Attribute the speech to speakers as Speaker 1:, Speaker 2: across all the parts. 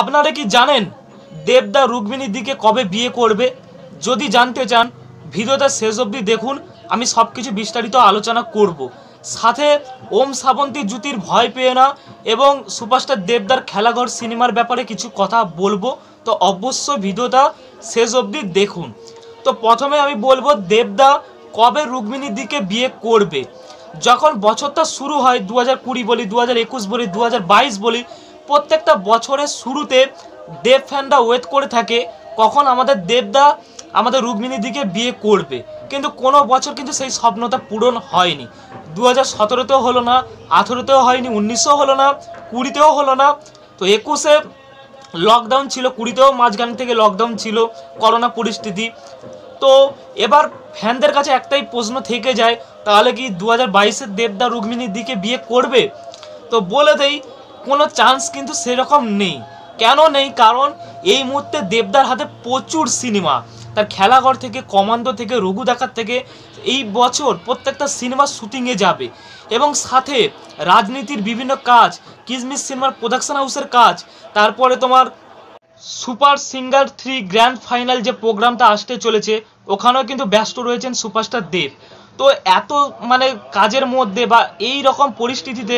Speaker 1: আপনারা কি জানেন দেবদা রুক্মিণীর দিকে কবে বিয়ে করবে? যদি জানতে চান, ভিডিওটা শেষ অবধি দেখুন, আমি সব কিছু বিস্তারিত আলোচনা করব। সাথে ওম শ্রাবন্তী জ্যোতির ভয় পেয়ে না এবং সুপারস্টার দেবদার খেলাঘর সিনেমার ব্যাপারে কিছু কথা বলব। তো অবশ্যই ভিডিওটা শেষ অবধি দেখুন। তো প্রথমে আমি বলব, দেবদা কবে রুক্মিণীর দিকে বিয়ে করবে? যখন বছরটা শুরু হয় দু হাজার কুড়ি বলি দু হাজার একুশ বলি দু হাজার বাইশ বলি প্রত্যেকটা বছরের শুরুতে দেব ফ্যানরা ওয়েট করে থাকে কখন আমাদের দেবদা আমাদের রুক্মিণীর দিকে বিয়ে করবে। কিন্তু কোনো বছর কিন্তু সেই স্বপ্নটা পূরণ হয়নি। দু হাজার সতেরোতেও হলো না, আঠেরোতেও হয়নি, উনিশশো হলো না, কুড়িতেও হলো না। তো একুশে লকডাউন ছিল, কুড়িতেও মাঝখান থেকে লকডাউন ছিল, করোনা পরিস্থিতি। তো এবার ফ্যানদের কাছে একটাই প্রশ্ন থেকে যায়, তাহলে কি দু হাজার বাইশের দেবদা রুক্মিণীর দিকে বিয়ে করবে? তো বলে দেই কোনো চান্স কিন্তু সেরকম নেই। কেন নেই? কারণ এই মুহূর্তে দেবদার হাতে প্রচুর সিনেমা তার খেলাঘর থেকে, কমান্ডো থেকে, রঘু দেখার থেকে এই বছর প্রত্যেকটা সিনেমা শুটিংয়ে যাবে। এবং সাথে রাজনীতির বিভিন্ন কাজ, কিসমিস সিনেমার প্রোডাকশন হাউসের কাজ, তারপরে তোমার super singer three grand final যে প্রোগ্রামটা আসতে চলেছে, ওখানেও কিন্তু ব্যস্ত রয়েছেন সুপারস্টার দেব। তো এত মানে কাজের মধ্যে বা এই রকম পরিস্থিতিতে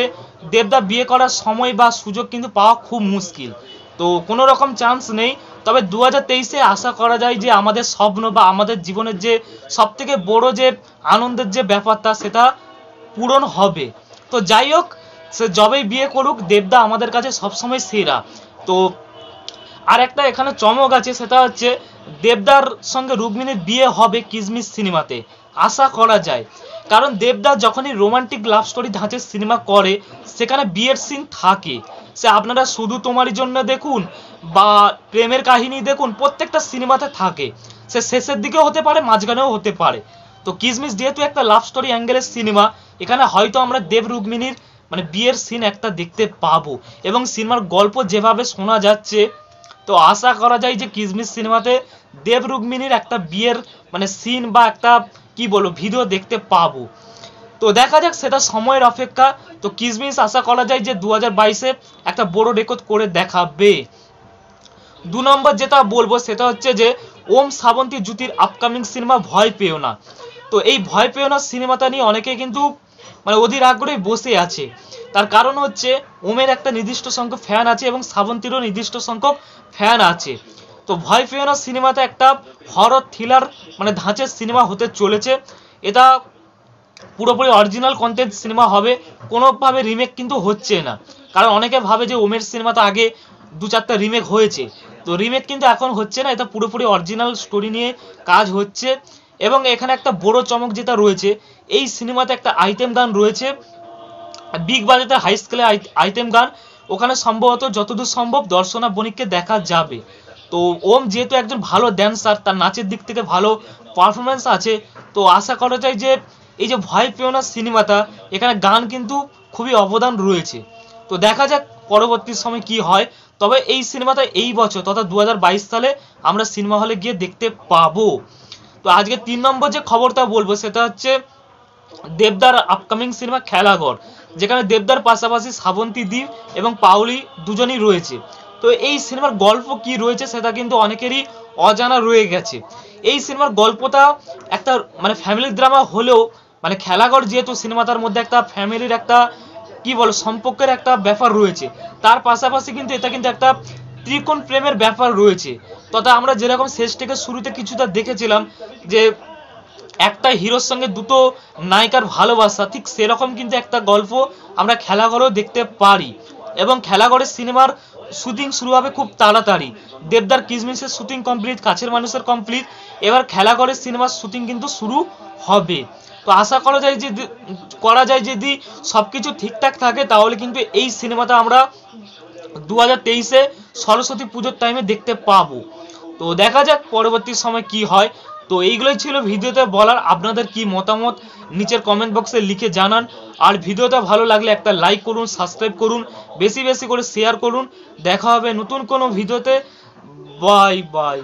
Speaker 1: দেবদা বিয়ে করার সময় বা সুযোগ কিন্তু পাওয়া খুব মুশকিল। তো কোনো রকম চান্স নেই। তবে দু হাজার তেইশে আশা করা যায় যে আমাদের স্বপ্ন বা আমাদের জীবনের যে সব থেকে বড় যে আনন্দের যে ব্যাপারটা, সেটা পূরণ হবে। তো যাই হোক, সে যবেই বিয়ে করুক, দেবদা আমাদের কাছে সবসময় সেরা। তো আর একটা এখানে চমক আছে, সেটা হচ্ছে দেবদার সঙ্গে রুক্মিণীর বিয়ে হবে কিসমিস সিনেমাতে। আশা করা যায়। কারণ দেবদা যখনই রোমান্টিক লাভ স্টোরি ধাঁচের সিনেমা করে, সেখানে বিয়ের সিন থাকে। সে আপনারা শুধু তোমারই জন্য দেখুন বা প্রেমের কাহিনী দেখুন, প্রত্যেকটা সিনেমাতে থাকে। সে শেষের দিকেও হতে পারে, মাঝখানেও হতে পারে। তো কিসমিস যেহেতু একটা লাভ স্টোরি অ্যাঙ্গেলের সিনেমা, এখানে হয়তো আমরা দেব রুক্মিণীর মানে বিয়ের সিন একটা দেখতে পাবো। এবং সিনেমার গল্প যেভাবে শোনা যাচ্ছে তো আশা করা যায় যে কিসমিস সিনেমাতে দেব রুক্মিণীর একটা বিয়ের মানে সিন বা একটা, কি বলব ভিডিও দেখতে পাবো। তো দেখা যাক, সেটা সময়ের অপেক্ষা। তো কিসমিস আশা করা যায় যে দু হাজার বাইশে একটা বড় রেকর্ড করে দেখাবে। দু নম্বর যেটা বলব, সেটা হচ্ছে যে ওম শ্রাবন্তী জ্যোতির আপকামিং সিনেমা ভয় পেও না। তো এই ভয় পেও না সিনেমাটা নিয়ে অনেকে কিন্তু মানে অধীর আগ্রহে বসে আছে। তার কারণ হচ্ছে, ওমের একটা নির্দিষ্ট সংখ্যক ফ্যান আছে এবং শ্রাবন্তীরও নির্দিষ্ট সংখ্যক ফ্যান আছে। তো ভয় পেও না, সিনেমাতে একটা হরর থ্রিলার মানে ধাঁচের সিনেমা হতে চলেছে। এটা পুরোপুরি অরিজিনাল কন্টেন্ট সিনেমা হবে, কোনোভাবে রিমেক কিন্তু হচ্ছে না। কারণ অনেকে ভাবে যে ওমের সিনেমাটা আগে দু চারটা রিমেক হয়েছে। তো রিমেক কিন্তু এখন হচ্ছে না, এটা পুরোপুরি অরিজিনাল স্টোরি নিয়ে কাজ হচ্ছে। এবং এখানে একটা বড় চমক যেটা রয়েছে, এই সিনেমাতে একটা আইটেম গান রয়েছে বিগ বাজেটের হাই স্কেলে আইটেম গান। ওখানে সম্ভবত যতদূর সম্ভব দর্শনা বণিককে দেখা যাবে। তো ওম যেহেতু একজন ভালো ড্যান্সার তার নাচের দিক থেকে ভালো পারফরমেন্স আছে, তো আশা করা যায় যে এই যে ভয় পেও না সিনেমাটা, এখানে গান কিন্তু খুবই অবদান রয়েছে। তো দেখা যাক পরবর্তী সময় কি হয়। তবে এই সিনেমাটা এই বছর তথা দু হাজার বাইশ সালে আমরা সিনেমা হলে গিয়ে দেখতে পাবো। তো আজকে তিন নম্বর যে খবরটা বলব, সেটা হচ্ছে দেবদার আপকামিং সিনেমা খেলাঘর, যেখানে দেবদার পাশাপাশি শ্রাবন্তী দ্বীপ এবং পাউলি দুজনই রয়েছে। তো এই সিনেমার গল্প কি রয়েছে, সেটা কিন্তু অনেকেরই অজানা রয়ে গেছে। এই সিনেমার গল্পটা একটা মানে ফ্যামিলি ড্রামা হলেও মানে খেলাঘর যেহেতু সিনেমাটার মধ্যে একটা ফ্যামিলির একটা, কি বলো, সম্পর্কের একটা ব্যাপার রয়েছে। তার পাশাপাশি কিন্তু এটা কিন্তু একটা ত্রিকোণ প্রেমের ব্যাপার রয়েছে। তথা আমরা যেরকম শেষ থেকে শুরুতে কিছুটা দেখেছিলাম যে, একটা হিরোর সঙ্গে দুটো নায়িকার ভালোবাসা, ঠিক সেরকম কিন্তু একটা গল্প আমরা খেলাঘরেও দেখতে পারি। এবং খেলাঘরের সিনেমার শুটিং শুরু হবে খুব তাড়াতাড়ি। দেবদার কিসমিসের শুটিং কমপ্লিট, কাছের মানুষের কমপ্লিট, এবার খেলাঘরের সিনেমার শুটিং কিন্তু শুরু হবে। তো আশা করা যায় যে, করা যায় যদি সব কিছু ঠিকঠাক থাকে, তাহলে কিন্তু এই সিনেমাটা আমরা দু হাজার তেইশে সরস্বতী পুজোর টাইমে দেখতে পাবো। তো দেখা যাক পরবর্তী সময় কি হয়। তো এইগুলোই ছিল ভিডিওতে বলার। আপনাদের কি মতামত? নিচের কমেন্ট বক্সে লিখে জানান। আর ভিডিওটা ভালো লাগলে একটা লাইক করুন সাবস্ক্রাইব করুন, বেশি বেশি করে শেয়ার করুন। দেখা হবে নতুন কোনো ভিডিওতে। Bye bye